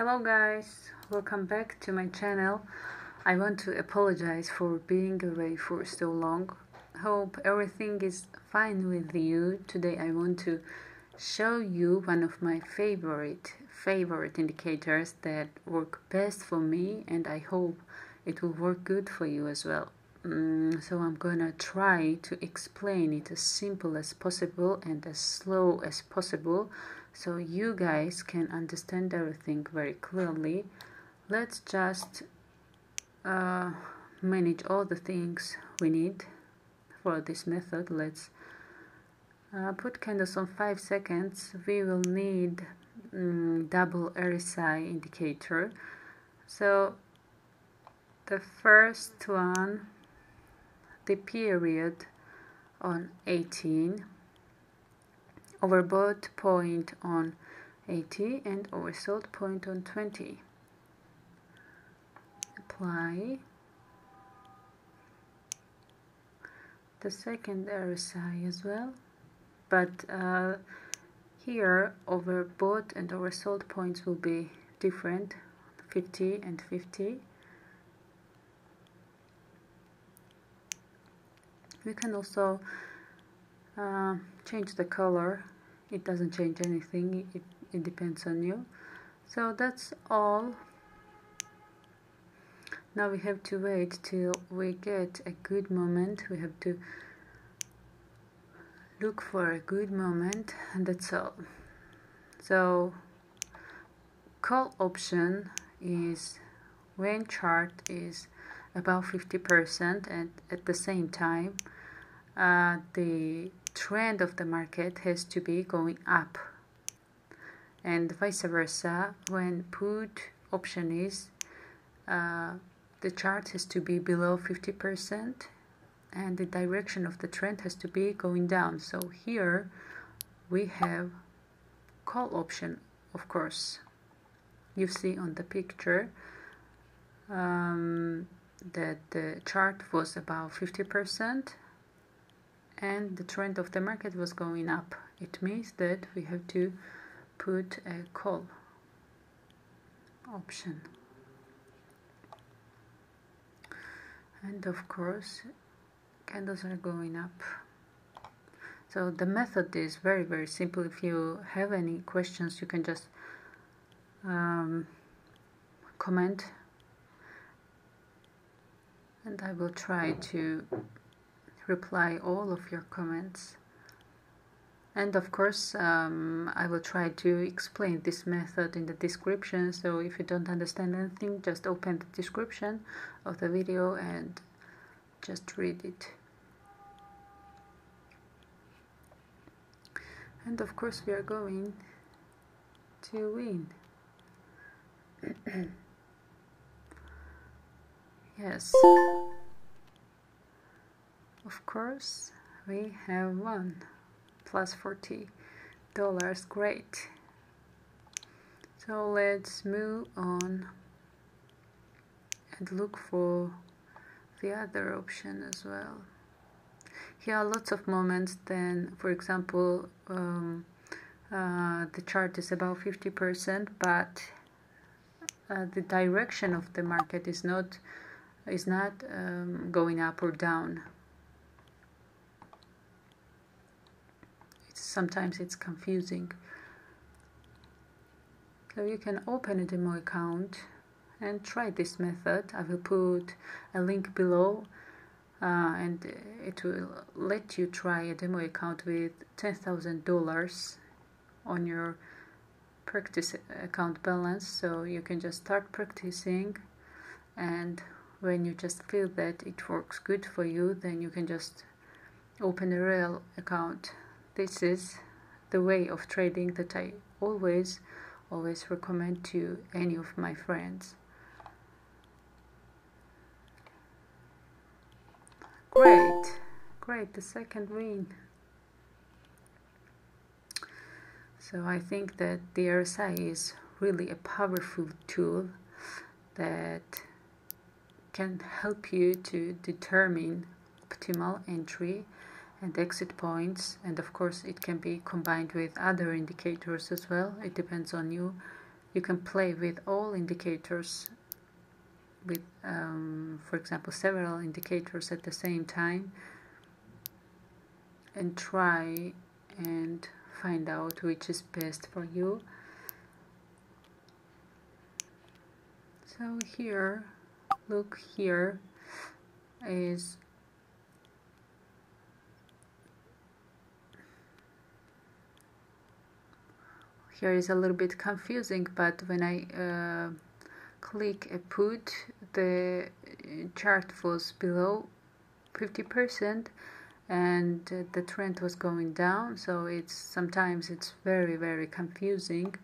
Hello guys, welcome back to my channel. I want to apologize for being away for so long. Hope everything is fine with you. Today I want to show you one of my favorite favorite indicators that work best for me and I hope it will work good for you as well. Mm, so I'm gonna try to explain it as simple as possible and as slow as possible so you guys can understand everything very clearly. Let's just uh, manage all the things we need for this method. Let's uh, put candles on 5 seconds. We will need um, double RSI indicator. So the first one the period on 18 overbought point on 80 and oversold point on 20 apply the second RSI as well but uh, here overbought and oversold points will be different 50 and 50 we can also uh, change the color. It doesn't change anything. It, it depends on you. So that's all. Now we have to wait till we get a good moment. We have to look for a good moment and that's all. So call option is when chart is about 50% and at the same time. Uh, the trend of the market has to be going up. And vice versa when put option is uh, the chart has to be below 50% and the direction of the trend has to be going down. So here we have call option of course. You see on the picture um, that the chart was about 50% and the trend of the market was going up. It means that we have to put a call option. And of course, candles are going up. So the method is very, very simple. If you have any questions, you can just um, comment and I will try to reply all of your comments. And of course, um, I will try to explain this method in the description. So if you don't understand anything, just open the description of the video and just read it. And of course, we are going to win. yes. Of course we have one plus 40 dollars. Great. So let's move on and look for the other option as well. Here are lots of moments then for example um, uh, the chart is about 50% but uh, the direction of the market is not is not um, going up or down sometimes it's confusing. So you can open a demo account and try this method. I will put a link below uh, and it will let you try a demo account with $10,000 on your practice account balance so you can just start practicing and when you just feel that it works good for you then you can just open a real account. This is the way of trading that I always always recommend to any of my friends. Great. Great the second win. So I think that the RSI is really a powerful tool that can help you to determine optimal entry and exit points. And of course it can be combined with other indicators as well. It depends on you. You can play with all indicators with um, for example several indicators at the same time and try and find out which is best for you. So here look here is here is a little bit confusing but when I uh, click a put the chart was below 50% and the trend was going down. So it's sometimes it's very very confusing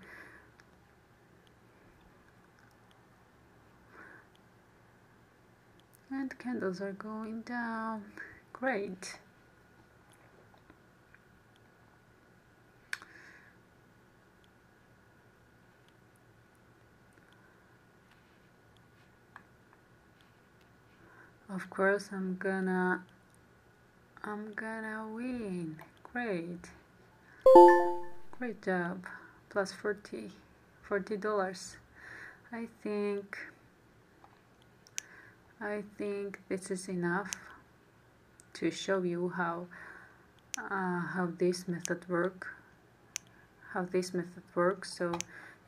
and candles are going down. Great. Of course I'm gonna I'm gonna win. Great. Great job. Plus 40 40 dollars. I think I think this is enough to show you how uh, how this method work how this method works. So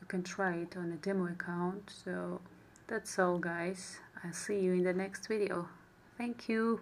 you can try it on a demo account. So that's all guys. I'll see you in the next video. Thank you